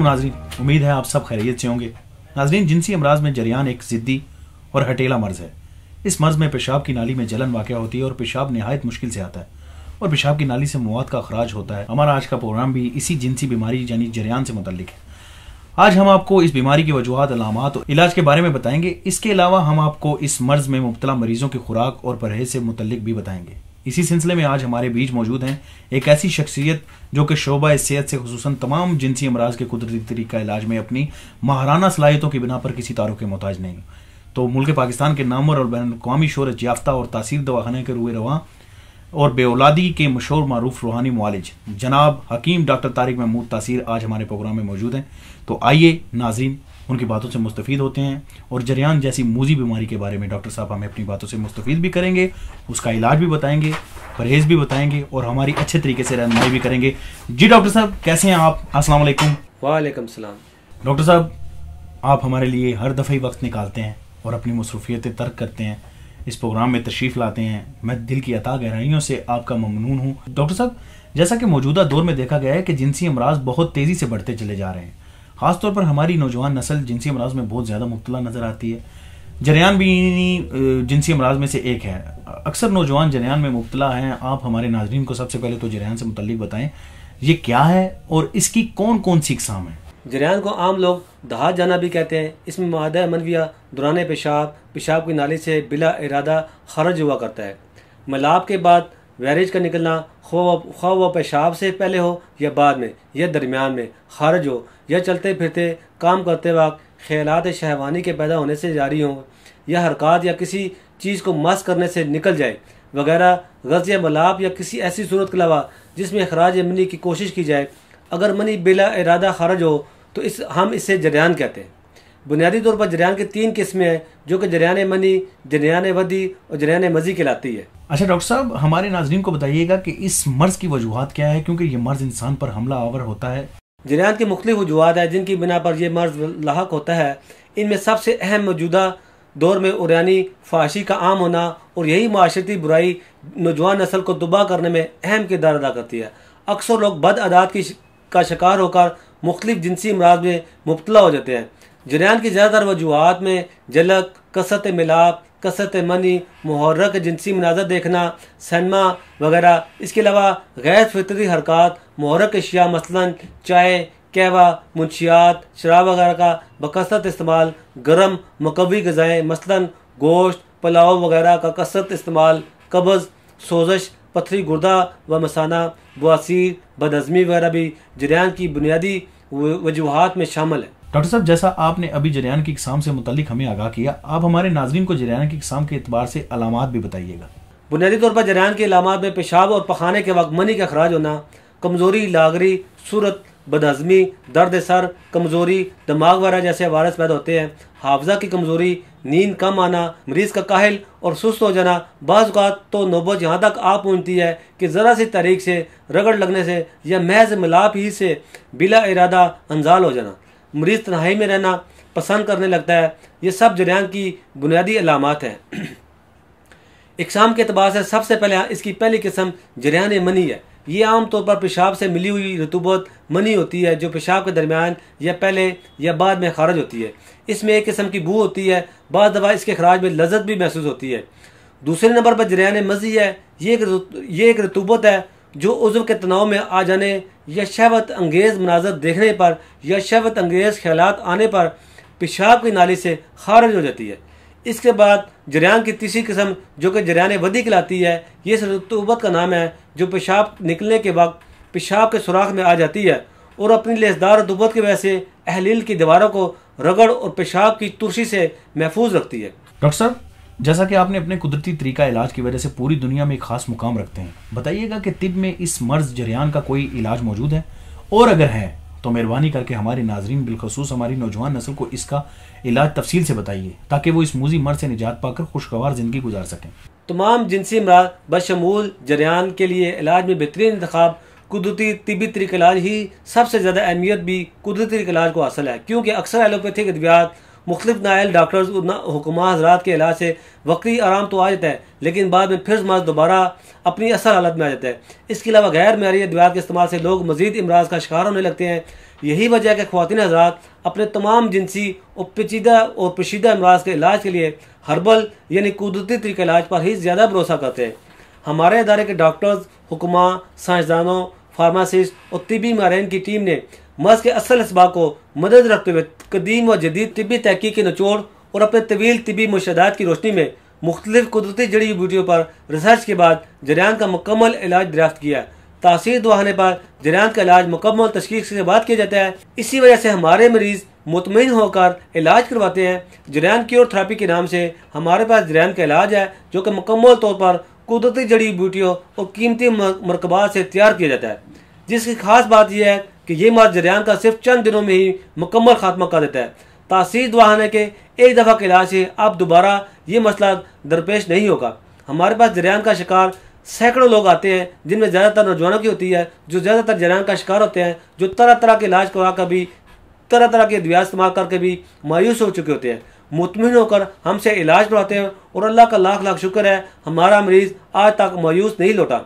ناظرین، امید ہے آپ سب خیریت سے ہوں گے۔ ناظرین، جنسی امراض میں جریان ایک ضدی اور ہٹیلا مرض ہے۔ اس مرض میں پیشاب کی نالی میں جلن واقع ہوتی ہے اور پیشاب نہایت مشکل سے آتا ہے اور پیشاب کی نالی سے مواد کا اخراج ہوتا ہے۔ ہمارا آج کا پروگرام بھی اسی جنسی بیماری یعنی جریان سے متعلق ہے۔ آج ہم آپ کو اس بیماری کی وجوہات، علامات اور علاج کے بارے میں بتائیں گے۔ اس کے علاوہ ہم آپ کو اس مرض میں مبتلا مریضوں کی خوراک اور پرہیز سے متعلق بھی بتائیں گے۔ اسی سلسلے میں آج ہمارے بیچ موجود ہیں ایک ایسی شخصیت جو کہ شعبہ صحت سے خصوصاً تمام جنسی امراض کے قدرتی طریقہ علاج میں اپنی مہارانہ صلاحیتوں کی بنا پر کسی تعارف کے محتاج نہیں۔ تو ملک پاکستان کے نامور اور بین الاقوامی شہرت یافتہ اور تاثیر دواخانے کے روئے رواں اور بے اولادی کے مشہور معروف روحانی معالج جناب حکیم ڈاکٹر طارق محمود تاثیر آج ہمارے پروگرام میں موجود ہیں۔ تو آئیے ناظرین ان کی باتوں سے مستفید ہوتے ہیں اور جریان جیسی موزی بیماری کے بارے میں ڈاکٹر صاحب ہمیں اپنی باتوں سے مستفید بھی کریں گے اس کا علاج بھی بتائیں گے پرہیز بھی بتائیں گے اور ہماری اچھے طریقے سے رہنمائی بھی کریں گے۔ جی ڈاکٹر صاحب کیسے ہیں آپ؟ السلام علیکم۔ وعلیکم السلام۔ ڈاکٹر صاحب آپ ہمارے لیے ہر دفعہ وقت نکالتے ہیں اور اپنی مصروفیتیں ترک کرتے ہیں اس پروگرام میں تشریف لاتے ہیں۔ میں دل کی عطا گہرائیوں سے آپ کا ممنون ہوں۔ ڈاکٹر صاحب جیسا کہ موجودہ دور میں دیکھا گیا ہے کہ جنسی امراض بہت تیزی سے بڑھتے چلے جا رہے ہیں۔ خاص طور پر ہماری نوجوان نسل جنسی امراض میں بہت زیادہ مبتلا نظر آتی ہے۔ جریان بھی جنسی امراض میں سے ایک ہے۔ اکثر نوجوان جریان میں مبتلا ہیں۔ آپ ہمارے ناظرین کو سب سے پہلے تو جریان سے متعلق بتائیں۔ یہ کیا ہے اور اس کی کون کون سی اقسام ہیں؟ جریان کو عام لوگ دہات جانا بھی کہتے ہیں۔ اس میں معاہدہ منویہ، دوران پیشاب پیشاب کی نالی سے بلا ارادہ خرج ہوا کرتا ہے۔ ملاب کے بعد ویریج کا نکلنا خواہ و پیشاب سے پہلے ہو یا بعد میں، یا درمیان میں، خارج ہو، یا چلتے پھرتے، کام کرتے وقت خیالات شہوانی کے پیدا ہونے سے جاری ہوں، یا حرکات یا کسی چیز کو مس کرنے سے نکل جائے، وغیرہ غرض یا ملاب یا کسی ایسی صورت کے علاوہ جس میں اخراج منی کی کوشش کی جائے۔ اگر منی بلا ارادہ خارج ہو، تو اس ہم اسے جریان کہتے ہیں۔ بنیادی طور پر جریان کی تین قسمیں ہیں جو کہ جریان منی جریان ودی اور جریان مزی کہلاتی ہے۔ اچھا ڈاکٹر صاحب ہمارے ناظرین کو بتائیے گا کہ اس مرض کی وجوہات کیا ہے کیونکہ یہ مرض انسان پر حملہ آور ہوتا ہے۔ جریان کی مختلف وجوہات ہیں جن کی بنا پر یہ مرض لاحق ہوتا ہے۔ ان میں سب سے اہم موجودہ دور میں اریانی فحاشی کا عام ہونا اور یہی معاشرتی برائی نوجوان نسل کو دبا کرنے میں اہم کردار ادا کرتی ہے۔ اکثر لوگ بد عداد کی کا شکار ہو کر مختلف جنسی امراض میں مبتلا ہو جاتے ہیں۔ جریان کی زیادہ تر وجوہات میں جلک کثرت ملاپ، کثرت منی، محرک جنسی مناظر دیکھنا سنما وغیرہ۔ اس کے علاوہ غیر فطری حرکات، محرک اشیاء مثلا چائے کیوا منشیات، شراب وغیرہ کا بکثرت استعمال، گرم مقوی غذائیں مثلا گوشت، پلاؤ وغیرہ کا کثرت استعمال، قبض، سوزش، پتھری گردہ و مسانہ بواسیر بدہضمی وغیرہ بھی جریان کی بنیادی وجوہات میں شامل ہے ڈاکٹر صاحب، جیسا آپ نے ابھی جریان کی اقسام سے متعلق ہمیں آگاہ کیا، آپ ہمارے ناظرین کو جریان کی اقسام کے اعتبار سے علامات بھی بتائیے گا۔ بنیادی طور پر جریان کی علامات میں پیشاب اور پخانے کے وقت منی کا اخراج ہونا، کمزوری، لاغری، صورت بدہضمی درد سر، کمزوری، دماغ وغیرہ جیسے وائرس پیدا ہوتے ہیں۔ حافظہ کی کمزوری، نیند کم آنا، مریض کا کاہل اور سست ہو جانا، بعض اوقات تو نوبت یہاں تک آ پہنچتی ہے کہ ذرا سی تاریخ سے، رگڑ لگنے سے یا محض ملاپ ہی سے بلا ارادہ انزال ہو جانا۔ مریض تنہائی میں رہنا پسند کرنے لگتا ہے۔ یہ سب جریان کی بنیادی علامات ہیں۔ اقسام کے اعتبار سے سب سے پہلے اس کی پہلی قسم جریان منی ہے۔ یہ عام طور پر پیشاب سے ملی ہوئی رتوبت منی ہوتی ہے جو پیشاب کے درمیان یا پہلے یا بعد میں خارج ہوتی ہے۔ اس میں ایک قسم کی بو ہوتی ہے۔ بعض دفعہ اس کے خراج میں لذت بھی محسوس ہوتی ہے۔ دوسرے نمبر پر جریان مزی ہے۔ یہ ایک رتوبت ہے۔ جو عضو کے تناؤ میں آ جانے یا شہوت انگیز مناظر دیکھنے پر یا شہوت انگیز خیالات آنے پر پیشاب کی نالی سے خارج ہو جاتی ہے۔ اس کے بعد جریان کی تیسری قسم جو کہ جریان ودی کلاتی ہے، یہ رتوبت کا نام ہے جو پیشاب نکلنے کے وقت پیشاب کے سوراخ میں آ جاتی ہے اور اپنی لیسدار رتوبت کی وجہ سے اہلیل کی دیواروں کو رگڑ اور پیشاب کی ترشی سے محفوظ رکھتی ہے۔ ڈاکٹر صاحب جیسا کہ آپ نے اپنے قدرتی طریقہ علاج کی وجہ سے پوری دنیا میں ایک خاص مقام رکھتے ہیں۔ بتائیے گا کہ طب میں اس مرض جریان کا کوئی علاج موجود ہے؟ اور اگر ہے، تو مہربانی کر کے ہمارے ناظرین، بالخصوص ہماری نوجوان نسل کو اس کا علاج تفصیل سے بتائیے، تاکہ وہ اس موزی مرض سے نجات پا کر خوشگوار زندگی گزار سکیں۔ تمام جنسی امراض بشمول جریان کے لیے علاج میں بہترین انتخاب قدرتی طبی طریقہ علاج ہی سب سے زیادہ اہمیت بھی قدرتی طریقہ علاج کو حاصل ہے۔ کیونکہ اکثر ایلوپیتھک ادویات مختلف نائل ڈاکٹرز حکمہ حضرات کے علاج سے وقتی آرام تو آ جاتا ہے، لیکن بعد میں پھر مرض دوبارہ اپنی اثر حالت میں آ جاتا ہے۔ اس کے علاوہ غیر معیاری ادویات کے استعمال سے لوگ مزید امراض کا شکار ہونے لگتے ہیں۔ یہی وجہ ہے کہ خواتین حضرات اپنے تمام جنسی اور پیچیدہ اور پشیدہ امراض کے علاج کے لیے ہربل یعنی قدرتی طریقہ علاج پر ہی زیادہ بھروسہ کرتے ہیں۔ ہمارے ادارے کے ڈاکٹرز حکمہ سائنسدانوں فارماسسٹ اور طبی مارین کی ٹیم نے مرض کے اصل اسباب کو مدد رکھتے ہوئے قدیم و جدید طبی تحقیق کے نچوڑ اور اپنے طویل طبی مشاہدات کی روشنی میں مختلف قدرتی جڑی بوٹیوں پر ریسرچ کے بعد جریان کا مکمل علاج دریافت کیا تاثیر دعانے پر جریان کا علاج مکمل تشخیص سے بات کیا جاتا ہے۔ اسی وجہ سے ہمارے مریض مطمئن ہو کر علاج کرواتے ہیں۔ جریان کیور تھراپی کے نام سے ہمارے پاس جریان کا علاج ہے جو کہ مکمل طور پر قدرتی جڑی بوٹیوں اور قیمتی مرکبات سے تیار کیا جاتا ہے۔ جس کی خاص بات یہ ہے کہ یہ مرض جریان کا صرف چند دنوں میں ہی مکمل خاتمہ کر دیتا ہے۔ تاثیر دعانے کے ایک دفعہ کے علاج سے اب دوبارہ یہ مسئلہ درپیش نہیں ہوگا۔ ہمارے پاس جریان کا شکار سینکڑوں لوگ آتے ہیں، جن میں زیادہ تر نوجوانوں کی ہوتی ہے، جو زیادہ تر جریان کا شکار ہوتے ہیں، جو طرح طرح کے علاج کروا کر بھی، طرح طرح کے ادویات استعمال کر کے بھی مایوس ہو چکے ہوتے ہیں۔ مطمئن ہو کر ہم سے علاج کرواتے ہیں اور اللہ کا لاکھ لاکھ شکر ہے ہمارا مریض آج تک مایوس نہیں لوٹا۔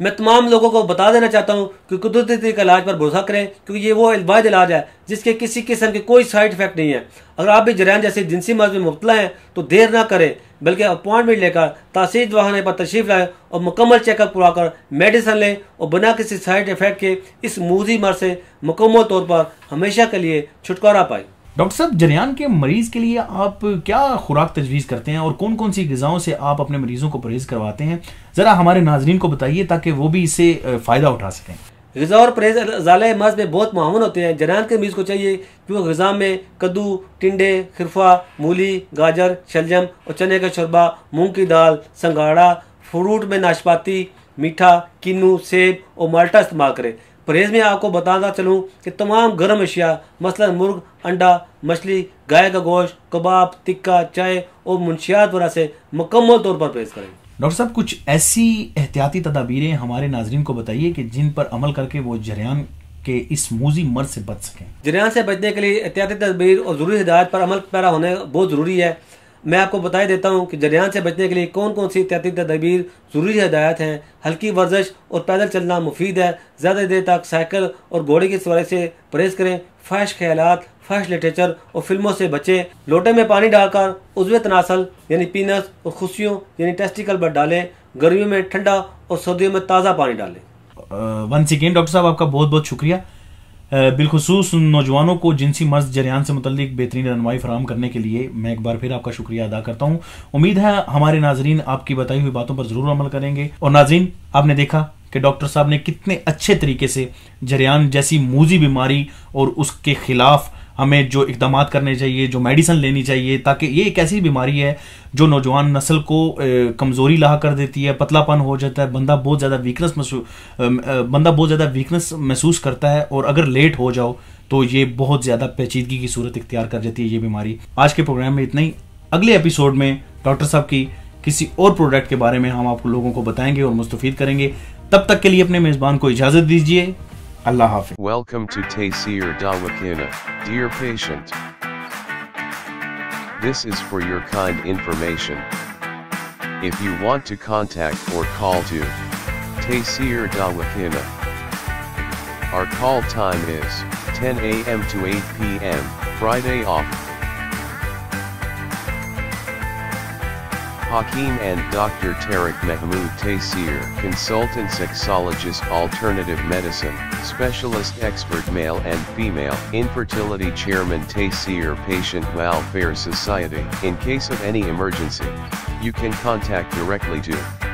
میں تمام لوگوں کو بتا دینا چاہتا ہوں کہ قدرتی طریقہ علاج پر بھروسہ کریں کیونکہ یہ وہ الباعد علاج ہے جس کے کسی قسم کے کوئی سائڈ افیکٹ نہیں ہے۔ اگر آپ بھی جریان جیسے جنسی مرض میں مبتلا ہیں تو دیر نہ کریں، بلکہ اپوائنٹمنٹ لے کر تاثیر دواخانے پر تشریف لائیں اور مکمل چیک اپ پورا کر میڈیسن لیں اور بنا کسی سائڈ افیکٹ کے اس موزی مرض سے مکمل طور پر ہمیشہ کے لیے چھٹکارا پائیں۔ ڈاکٹر صاحب، جریان کے مریض کے لیے آپ کیا خوراک تجویز کرتے ہیں اور کون کون سی غذاؤں سے آپ اپنے مریضوں کو پرہیز کرواتے ہیں؟ ذرا ہمارے ناظرین کو بتائیے تاکہ وہ بھی اس سے فائدہ اٹھا سکیں۔ غذا اور پرہیز ضالع مرض میں بہت معاون ہوتے ہیں۔ جریان کے مریض کو چاہیے کہ وہ غذا میں کدو، ٹنڈے، خرفہ، مولی، گاجر، شلجم اور چنے کا شربہ مونگ کی دال سنگاڑا فروٹ میں ناشپاتی، میٹھا کنو سیب اور مالٹا استعمال کرے۔ پرہیز میں آپ کو بتانا چلوں کہ تمام گرم اشیاء مثلا مرغ انڈا مچھلی گائے کا گوشت کباب تکا چائے اور منشیات وغیرہ سے مکمل طور پر پرہیز کریں۔ ڈاکٹر صاحب کچھ ایسی احتیاطی تدابیریں ہمارے ناظرین کو بتائیے کہ جن پر عمل کر کے وہ جریان کے اس موزی مرض سے بچ سکیں؟ جریان سے بچنے کے لیے احتیاطی تدبیر اور ضروری ہدایت پر عمل پیرا ہونے بہت ضروری ہے۔ میں آپ کو بتائی دیتا ہوں کہ جریان سے بچنے کے لیے کون کون سی احتیاطی تدابیر ضروری ہدایات ہیں۔ ہلکی ورزش اور پیدل چلنا مفید ہے۔ زیادہ دیر تک سائیکل اور گھوڑے کی سواری سے پرہیز کریں۔ فحش خیالات، فحش لٹریچر اور فلموں سے بچیں۔ لوٹے میں پانی ڈال کر عضو تناسل یعنی پینس اور خوشیوں یعنی ٹیسٹیکل بٹ ڈالیں۔ گرمیوں میں ٹھنڈا اور سردیوں میں تازہ پانی ڈالیں۔ ون سیکنڈ ڈاکٹر صاحب، آپ کا بہت بہت شکریہ۔ بالخصوص نوجوانوں کو جنسی مرض جریان سے متعلق بہترین رہنمائی فراہم کرنے کے لیے میں ایک بار پھر آپ کا شکریہ ادا کرتا ہوں۔ امید ہے ہمارے ناظرین آپ کی بتائی ہوئی باتوں پر ضرور عمل کریں گے۔ اور ناظرین، آپ نے دیکھا کہ ڈاکٹر صاحب نے کتنے اچھے طریقے سے جریان جیسی موزی بیماری اور اس کے خلاف ہمیں جو اقدامات کرنے چاہیے، جو میڈیسن لینی چاہیے، تاکہ یہ ایک ایسی بیماری ہے جو نوجوان نسل کو کمزوری لاحق کر دیتی ہے پتلا پن ہو جاتا ہے، بندہ بہت زیادہ ویکنس بندہ بہت زیادہ ویکنس محسوس کرتا ہے اور اگر لیٹ ہو جاؤ تو یہ بہت زیادہ پیچیدگی کی صورت اختیار کر جاتی ہے یہ بیماری۔ آج کے پروگرام میں اتنا ہی۔ اگلے ایپیسوڈ میں ڈاکٹر صاحب کی کسی اور پروڈکٹ کے بارے میں ہم آپ لوگوں کو بتائیں گے اور مستفید کریں گے۔ تب تک کے لیے اپنے میزبان کو اجازت دیجیے Allah Hafiz. Welcome to Taysir Dawakina, dear patient. This is for your kind information. If you want to contact or call to Taysir Dawakina, our call time is 10 a.m. to 8 p.m., Friday off. Hakeem and Dr. Tariq Mahmood Taysir, consultant sexologist alternative medicine, specialist expert male and female, infertility chairman Taysir Patient Welfare Society. In case of any emergency, you can contact directly to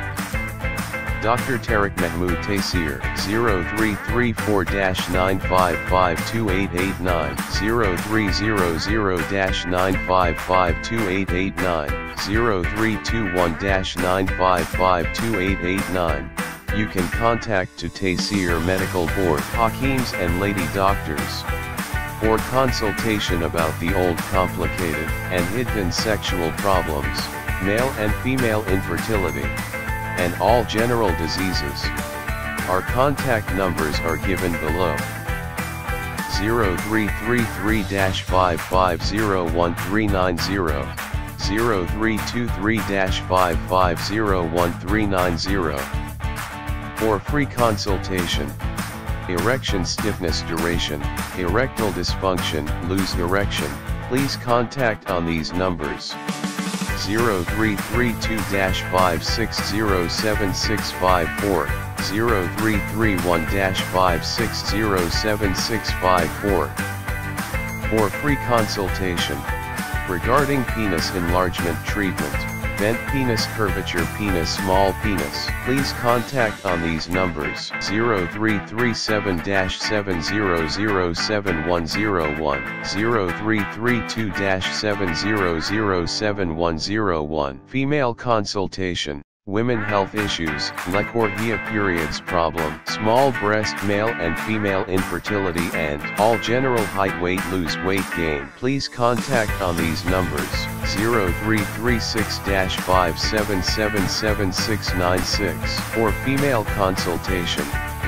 Dr. Tariq Mahmood Taysir, 0334-9552889, 0300-9552889, 0321-9552889. You can contact to Taysir Medical Board Hakims and Lady Doctors. For consultation about the old complicated and hidden sexual problems, male and female infertility, and all general diseases. Our contact numbers are given below. 0333-5501390, 0323-5501390. For free consultation. Erection stiffness duration, erectile dysfunction, lose erection, please contact on these numbers. 0332-5607654, 0331-5607654. For free consultation. Regarding penis enlargement treatment, bent penis curvature penis small penis, please contact on these numbers 0337-7007101, 0332-7007101. Female consultation. Women health issues, Lecorhia periods problem, small breast male and female infertility and all general height weight lose weight gain. Please contact on these numbers 0336-5777696 for female consultation.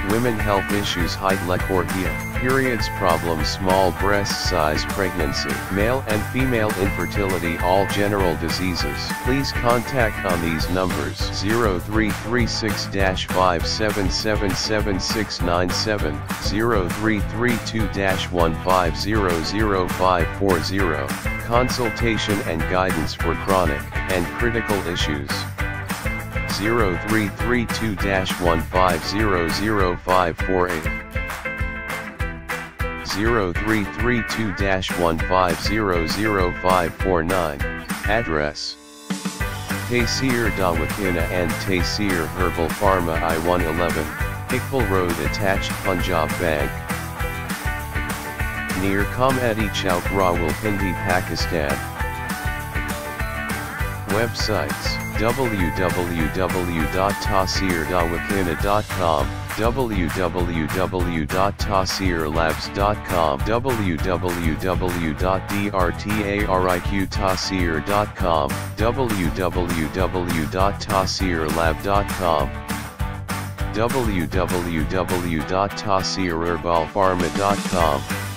Women health issues height Lecorhia, periods problem small breast size pregnancy, male and female infertility all general diseases. Please contact on these numbers 0336-5777697, 0332-1500540, consultation and guidance for chronic and critical issues. 0332-1500548 0332-1500549 Address Taysir Dawakina and Taysir Herbal Pharma I-111, Iqbal Road attached Punjab Bank. Near Comedy Chowk Rawalpindi Pakistan. Websites www.tasirdawakina.com www.tasirlabs.com www.drtariqtasir.com www.tasirlab.com www.tasirherbalpharma.com